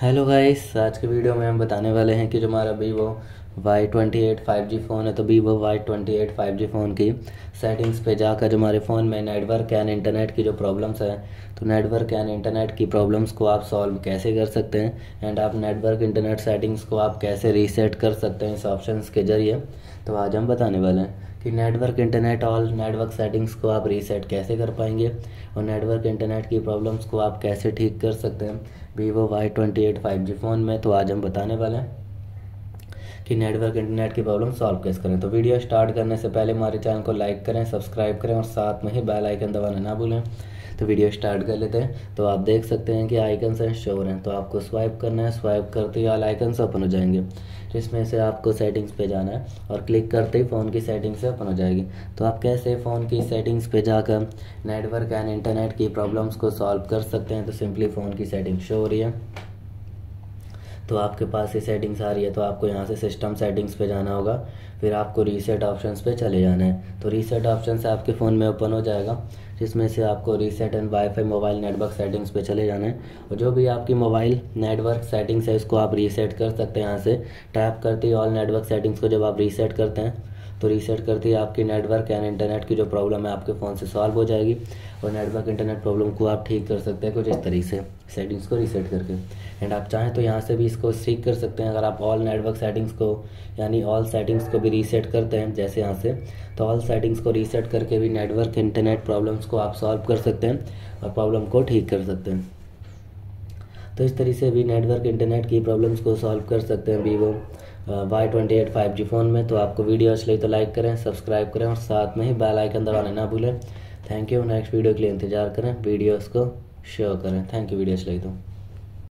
Hello guys आज के video में हम बताने वाले हैं कि जो हमारा Vivo Y twenty eight five G phone है तो Vivo Y twenty eight five G phone की सेटिंग्स पे जाकर जो हमारे फ़ोन में नेटवर्क एंड इंटरनेट की जो प्रॉब्लम्स है तो नेटवर्क एंड इंटरनेट की प्रॉब्लम्स को आप सॉल्व कैसे कर सकते हैं? एंड आप नेटवर्क इंटरनेट सेटिंग्स को आप कैसे रीसेट कर सकते हैं इस ऑप्शन के ज़रिए? तो आज हम बताने वाले हैं। कि network internet all network settings को आप रीसेट कैसे कर पाएँगे? और नेटवर्क इंटरनेट की प्रॉब्लम्स को आप कैसे ठीक कर सकते हैं? Vivo Y twenty eight five G phone में तो आज हम बताने वाले हैं कि नेटवर्क इंटरनेट की प्रॉब्लम सॉल्व कैसे करें। तो वीडियो स्टार्ट करने से पहले हमारे चैनल को लाइक करें सब्सक्राइब करें और साथ में ही बेल आइकन दबाना ना भूलें। तो वीडियो स्टार्ट कर लेते हैं। तो आप देख सकते हैं कि आइकन से शो हो रहे हैं। तो आपको स्वाइप करना है। स्वाइप करते ही ऑल आइकन से ओपन हो जाएँगे। जिसमें से आपको सेटिंग्स पे जाना है और क्लिक करते ही फ़ोन की सेटिंग्स ओपन हो जाएगी। तो आप कैसे फ़ोन की सेटिंग्स पे जाकर नेटवर्क एंड इंटरनेट की प्रॉब्लम्स को सॉल्व कर सकते हैं? तो सिंपली फ़ोन की सेटिंग शो हो रही है। तो आपके पास ये सेटिंग्स आ रही है तो आपको यहाँ से सिस्टम सेटिंग्स पे जाना होगा। फिर आपको रीसेट ऑप्शंस पे चले जाना है। तो रीसेट ऑप्शन से आपके फ़ोन में ओपन हो जाएगा, जिसमें से आपको reset and wifi mobile network settings पे चले जाना है। और जो भी आपकी मोबाइल नेटवर्क सेटिंग्स है, उसको आप रीसेट कर सकते हैं यहाँ से। टैप करते ही ऑल नेटवर्क सेटिंग्स को जब आप रीसेट करते हैं तो रीसेट करते ही आपकी नेटवर्क एंड इंटरनेट की जो प्रॉब्लम है आपके फ़ोन से सॉल्व हो जाएगी और नेटवर्क इंटरनेट प्रॉब्लम को आप ठीक कर सकते हैं कुछ इस तरीके से सेटिंग्स को रीसेट करके। एंड आप चाहें तो यहाँ से भी इसको सीख कर सकते हैं, अगर आप ऑल नेटवर्क सेटिंग्स को, यानी ऑल सेटिंग्स को भी रीसेट करते हैं, जैसे यहाँ से तो ऑल सेटिंग्स को रीसेट करके भी नेटवर्क इंटरनेट प्रॉब्लम्स को आप सॉल्व कर सकते हैं और प्रॉब्लम को ठीक कर सकते हैं। तो इस तरीके से भी नेटवर्क इंटरनेट की प्रॉब्लम्स को सॉल्व कर सकते हैं Vivo Y twenty eight five G phone में। तो आपको वीडियो अच्छी लगी तो लाइक करें सब्सक्राइब करें और साथ में ही बेल आइकन दबाना ना भूलें। थैंक यू नेक्स्ट वीडियो के लिए इंतज़ार करें। वीडियोस को शेयर करें। थैंक यू वीडियो अच्छी लगी तो।